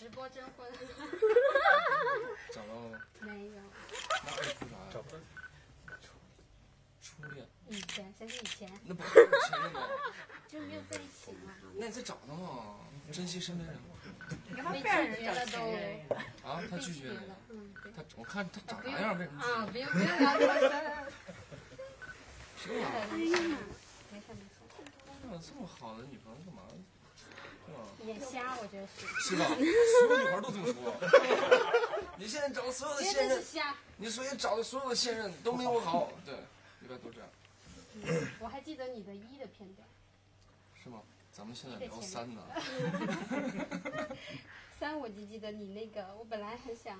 直播征婚，找到了吗？没有，那还图啥呀？找不到。初恋，以前谁是以前，那不还有前任吗？就没有在一起嘛，那你再找他嘛，珍惜身边人。你干嘛非让人找前任呀？啊，他拒绝了。嗯，他我看他长啥样，为什么啊，拒不用不用聊这个事儿，绝？是吧？没事没事这么好的女朋友干嘛？眼瞎我觉得是，是吧？所有女孩都这么说。你现在找的所有的现任。你所以找的所有的现任都没我好，对，一般都这样，我还记得你的一的片段，是吗？咱们现在聊三呢，三我就记得你那个，我本来很想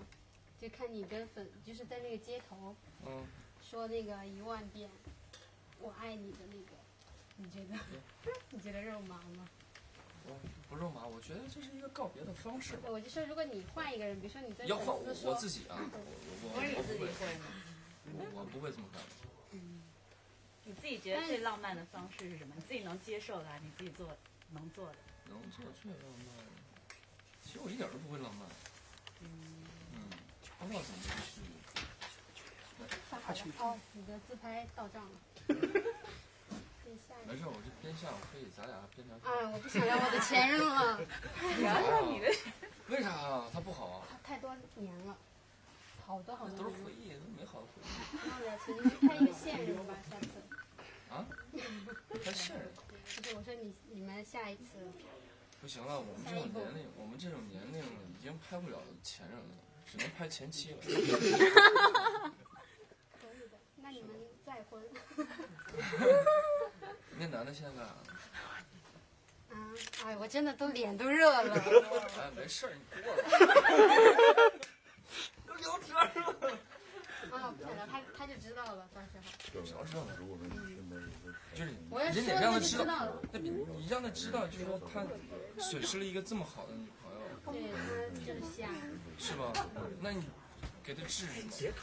就看你跟粉，就是在那个街头嗯，说那个一万遍我爱你的那个，你觉得你觉得肉麻吗？我不肉麻，我觉得这是一个告别的方式吧。我就说，如果你换一个人，比如说你跟要换我我自己啊，我我不是你我不会，自己会吗？我我不会这么干。你自己觉得最浪漫的方式是什么？你自己能接受的，你自己做能做的。能做最浪漫，其实我一点都不会浪漫。嗯嗯，不知道怎么去。发好了哦，你的自拍到账了。可以咱俩边聊天。啊，我不想要我的前任了，聊聊你的，为啥啊？他不好啊？他太多年了，好多好多。都是回忆，都是美好的回忆忘了，曾经拍一个现任吧，下次。啊。他现任不是，我说你你们下一次，不行了，我们这种年龄，我们这种年龄已经拍不了前任了，只能拍前妻了。可以的。那你们再婚 那男的现在干啥？啊？哎，我真的都脸都热了。哎，没事儿，你过来。都聊天了。啊，不想聊，他他就知道了，到时候。只要知道如果说你身边有个就是我要你得说让他知道那你你让他知道，就是说他损失了一个这么好的女朋友，对他真瞎。是吧？那你给他治治嘛。